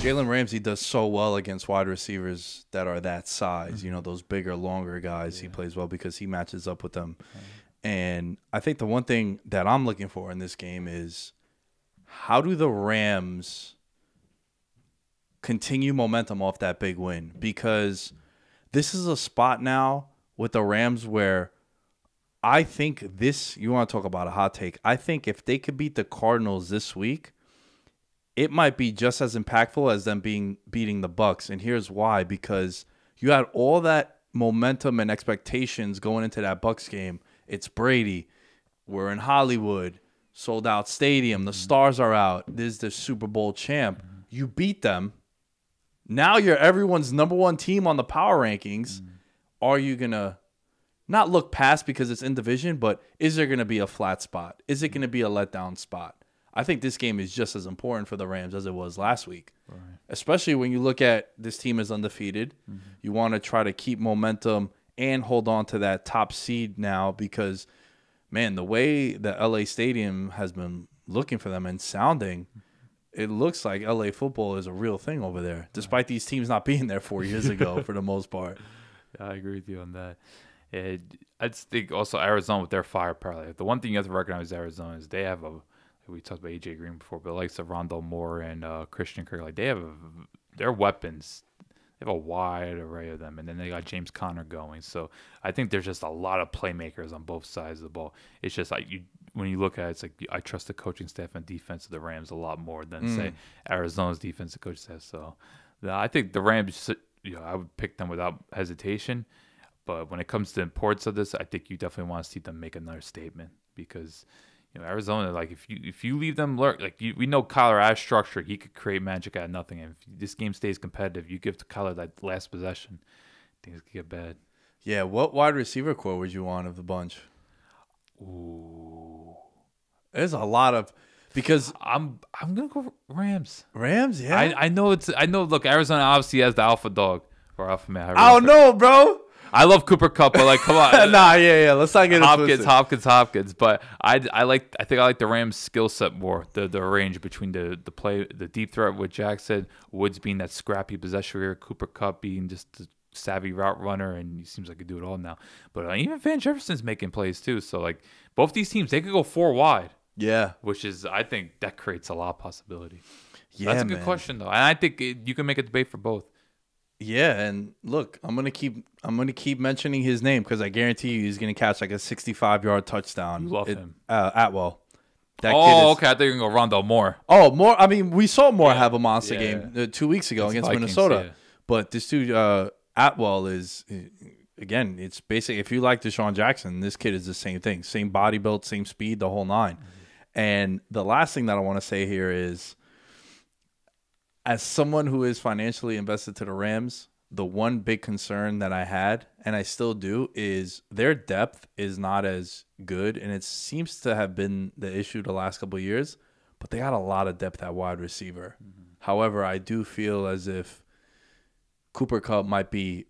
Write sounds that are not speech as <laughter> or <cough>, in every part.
Jalen Ramsey does so well against wide receivers that are that size. You know, those bigger, longer guys. He plays well because he matches up with them. And I think the one thing that I'm looking for in this game is how do the Rams continue momentum off that big win? Because this is a spot now with the Rams where I think this, you want to talk about a hot take. I think if they could beat the Cardinals this week, it might be just as impactful as them being beating the Bucs. And here's why: because you had all that momentum and expectations going into that Bucs game. It's Brady. We're in Hollywood, sold out stadium. The mm-hmm. stars are out. This is the Super Bowl champ. Mm-hmm. You beat them. Now you're everyone's number one team on the power rankings. Mm-hmm. Are you gonna not look past because it's in division, but is there gonna be a flat spot? Is it gonna be a letdown spot? I think this game is just as important for the Rams as it was last week. Especially when you look at this team is undefeated. Mm-hmm. You want to try to keep momentum and hold on to that top seed now because man, the way the LA stadium has been looking for them and sounding, it looks like LA football is a real thing over there, despite these teams not being there four years ago <laughs> for the most part. Yeah, I agree with you on that. It, I just think also Arizona with their firepower. Like, the one thing you have to recognize Arizona is they have a. We talked about AJ Green before, but like of Rondale Moore and uh, Christian Kirk, like they have a, their weapons. They have a wide array of them, and then they got James Conner going. So I think there's just a lot of playmakers on both sides of the ball. It's just like you when you look at it, it's like I trust the coaching staff and defense of the Rams a lot more than say Arizona's defensive coach staff. So I think the Rams, you know, I would pick them without hesitation. But when it comes to importance of this, I think you definitely want to see them make another statement because you know Arizona, like if you if you leave them lurk, like you, we know Kyler as structure, he could create magic out of nothing. And if this game stays competitive, you give to Kyler that last possession, things could get bad. Yeah, what wide receiver corps would you want of the bunch? Ooh, There's a lot of because I'm I'm gonna go Rams. Rams, yeah. I I know it's I know. Look, Arizona obviously has the alpha dog or alpha man. I oh, don't know, bro. I love Cooper Kupp, but like, come on, <laughs> nah, yeah, yeah. Let's not get Hopkins, it. Hopkins, Hopkins. But I, I like I think I like the Rams' skill set more. The the range between the the play the deep threat with Jackson, Woods being that scrappy possession here, Cooper Kupp being just the savvy route runner, and he seems like he do it all now. But uh, even Van Jefferson's making plays too. So like both these teams, they could go four wide, Yeah, which is I think that creates a lot of possibility. yeah. That's a good man. question though, and I think it, you can make a debate for both. Yeah, and look, I'm gonna keep I'm gonna keep mentioning his name because I guarantee you he's gonna catch like a 65 yard touchdown. You love It- him. uh, Atwell. That kid Oh, is- okay. I think you're gonna go Rondale Moore. Oh, Moore. I mean, we saw Moore Yeah, have a monster yeah, game uh, two weeks ago Against against Vikings, Minnesota. yeah. But this dude uh, Atwell is uh, again. It's basic. If you like DeSean Jackson, this kid is the same thing. Same body build, same speed, the whole 9 Mm-hmm. And the last thing that I want to say here is, as someone who is financially invested to the Rams, the one big concern that I had, and I still do, is their depth is not as good, and it seems to have been the issue the last couple of years. But they got a lot of depth at wide receiver. Mm-hmm. However, I do feel as if Cooper Kupp might be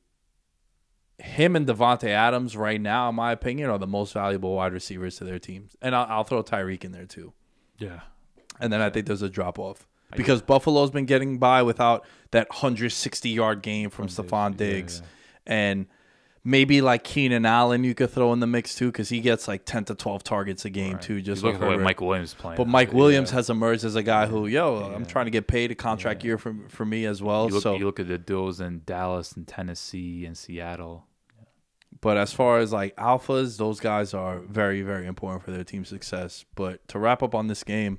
him and Davante Adams right now, in my opinion, are the most valuable wide receivers to their teams, and I'll, I'll throw Tyreek in there too. Yeah. And then I think there's a drop off because Buffalo's been getting by without that 160 yard game from Stefon Diggs. And maybe like Keenan Allen, you could throw in the mix too because he gets like 10 to 12 targets a game too. Just look at the way Mike Williams playing. But Mike Williams has emerged as a guy who, yo, I'm trying to get paid a contract year for, for me as well. You look, so, you look at the duels in Dallas and Tennessee and Seattle. but as far as like alphas, those guys are very, very important for their team success. But to wrap up on this game,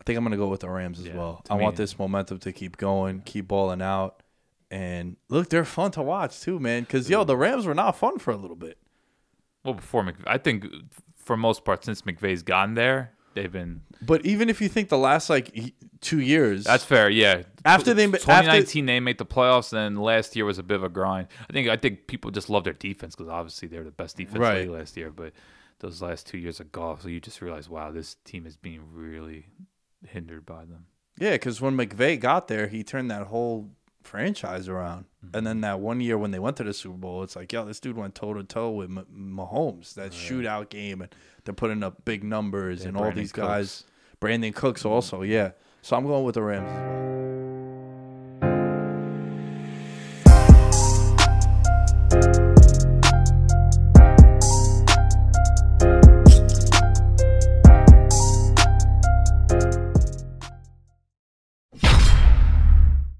I think I'm going to go with the Rams as Yeah, well. I want this momentum to keep going, keep balling out. And look, they're fun to watch too, man. Because, yo, the Rams were not fun for a little bit. Well, before Mc, I think for most part since McVay's gone there, they've been. But even if you think the last like two years, That's fair. Yeah. After they- after- 2019, they made the playoffs, and then last year was a bit of a grind. I think I think people just love their defense because obviously they're the best defense Right. league last year. But those last two years of golf, so you just realize, wow, this team is being really hindered by them. Yeah, because when McVay got there, he turned that whole franchise around. Mm-hmm. And then that one year when they went to the Super Bowl, it's like, yo, this dude went toe to toe with M- Mahomes, that shootout game, and they're putting up big numbers, Yeah, and all Brandin these guys. Cooks. Brandin Cooks also, yeah. So I'm going with the Rams. as well.